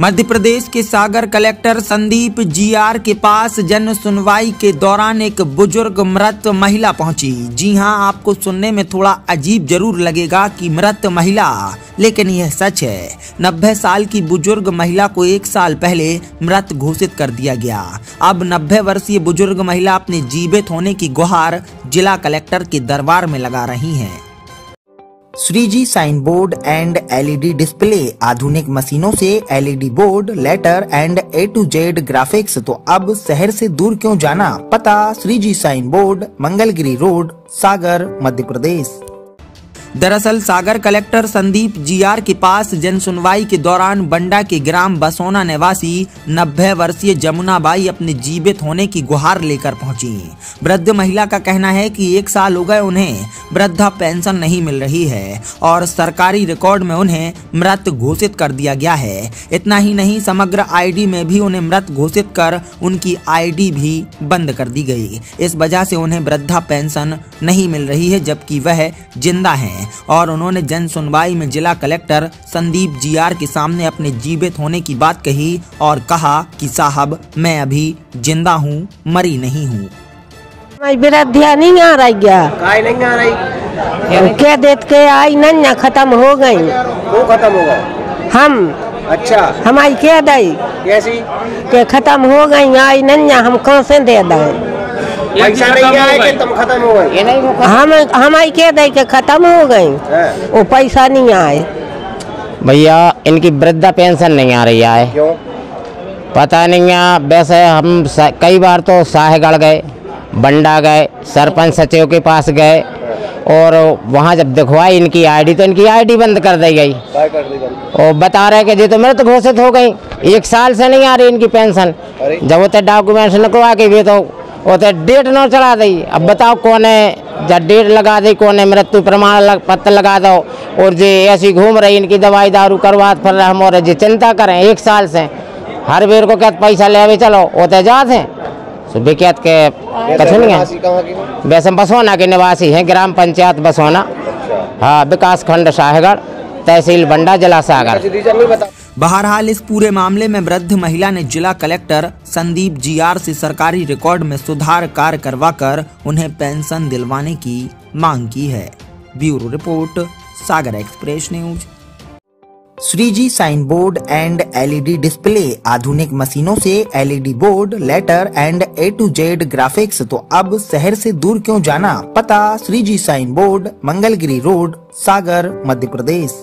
मध्य प्रदेश के सागर collector Sandeep GR के पास जन सुनवाई के दौरान एक बुज़ुर्ग मृत महिला पहुँची। जी हाँ, आपको सुनने में थोड़ा अजीब ज़रूर लगेगा कि मृत महिला, लेकिन यह सच है। नब्बे साल की बुज़ुर्ग महिला को एक साल पहले मृत घोषित कर दिया गया। अब नब्बे वर्षीय बुज़ुर्ग महिला अपने जीवित होने की गुहार जिला कलेक्टर के दरबार में लगा रही हैं। Shri ji sign board and LED display, आधुनिक मशीनों से LED board, letter and A to Z graphics तो अब शहर से दूर क्यों जाना? पता Shri ji sign board Mangalgiri road, Sagar, Madhya Pradesh. दरअसल सागर कलेक्टर संदीप जीआर के पास जन सुनवाई के दौरान बंडा के ग्राम बसोना निवासी नब्बे वर्षीय जमुना बाई अपने जीवित होने की गुहार लेकर पहुँची। वृद्ध महिला का कहना है कि एक साल हो गए उन्हें, वृद्धा पेंशन नहीं मिल रही है और सरकारी रिकॉर्ड में उन्हें मृत घोषित कर दिया गया है। इतना ही नहीं, समग्र आईडी में भी उन्हें मृत घोषित कर उनकी आईडी भी बंद कर दी गई। इस वजह से उन्हें वृद्धा पेंशन नहीं मिल रही है, जबकि वह ज़िंदा हैं। और उन्होंने जन सुनवाई में जिला कलेक्टर संदीप जीआर के सामने अपने जीवित होने की बात कही और कहा कि साहब मैं अभी ज़िंदा हूँ मरी नहीं हूँ। हमारी वृद्धिया नहीं आ रही गया काय नहीं आ रही? के देत के आई नन्या खत्म हो गई। वो खत्म हो गए? हम अच्छा। हमारी के दई कैसी? के खत्म हो गई आई नन्या हम कौन से दे दें पैसा नहीं आए कि तुम खत्म हो गए। हम हमारी के दई के खत्म हो गई हैं? वो पैसा नहीं आए। भैया इनकी वृद्धा पेंशन नहीं आ रही है क्यों? पता नहीं है वैसे हम कई बार तो साहेगढ़ गए बंडा गए सरपंच सचिव के पास गए और वहाँ जब दिखवाई इनकी आईडी तो इनकी आईडी बंद कर दी गई। और बता रहे कि जी तो मृत घोषित हो गई। एक साल से नहीं आ रही इनकी पेंशन। जब वो डॉक्यूमेंट्स लगवा के भी तो वो तो डेट न चढ़ा दी अब बताओ कौन है? जब डेट लगा दी कौन है? मृत्यु प्रमाण लग, पत्र लगा दो। और जे ऐसी घूम रही इनकी दवाई दारू करवा फिर हम और जी चिंता करें एक साल से। हर बेर को कहते पैसा ले चलो। वो तो जात हैं। सो विख्यात के कछु नहीं है वैसे बसोना के निवासी हैं ग्राम पंचायत बसोना हाँ विकास खंड तहसील बंडा जिला सागर। बहरहाल इस पूरे मामले में वृद्ध महिला ने जिला कलेक्टर संदीप जीआर से सरकारी रिकॉर्ड में सुधार कार्य करवाकर उन्हें पेंशन दिलवाने की मांग की है। Bureau report Sagar express news. Shri ji sign board and LED display आधुनिक मशीनों से LED board letter and A to Z graphics तो अब शहर से दूर क्यों जाना? पता Shri ji sign board Mangalgiri road Sagar Madhya Pradesh.